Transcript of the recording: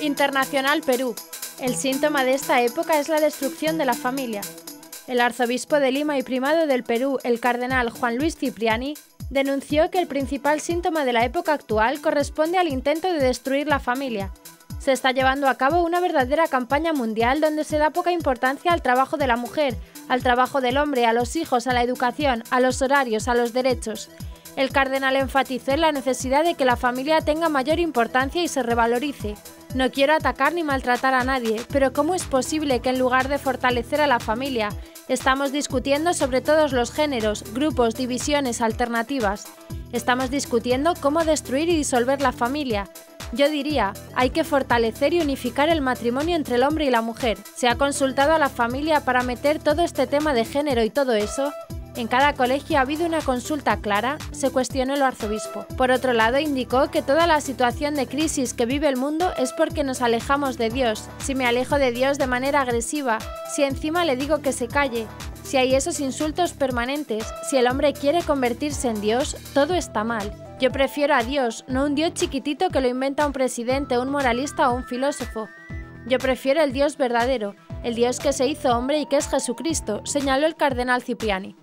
Internacional Perú. El síntoma de esta época es la destrucción de la familia. El arzobispo de Lima y primado del Perú, el cardenal Juan Luis Cipriani, denunció que el principal síntoma de la época actual corresponde al intento de destruir la familia. Se está llevando a cabo una verdadera campaña mundial donde se da poca importancia al trabajo de la mujer, al trabajo del hombre, a los hijos, a la educación, a los horarios, a los derechos. El cardenal enfatizó en la necesidad de que la familia tenga mayor importancia y se revalorice. No quiero atacar ni maltratar a nadie, pero ¿cómo es posible que en lugar de fortalecer a la familia, estamos discutiendo sobre todos los géneros, grupos, divisiones, alternativas? Estamos discutiendo cómo destruir y disolver la familia. Yo diría, hay que fortalecer y unificar el matrimonio entre el hombre y la mujer. ¿Se ha consultado a la familia para meter todo este tema de género y todo eso? En cada colegio ha habido una consulta clara, se cuestionó el arzobispo. Por otro lado, indicó que toda la situación de crisis que vive el mundo es porque nos alejamos de Dios. Si me alejo de Dios de manera agresiva, si encima le digo que se calle, si hay esos insultos permanentes, si el hombre quiere convertirse en Dios, todo está mal. Yo prefiero a Dios, no un Dios chiquitito que lo inventa un presidente, un moralista o un filósofo. Yo prefiero el Dios verdadero, el Dios que se hizo hombre y que es Jesucristo, señaló el cardenal Cipriani.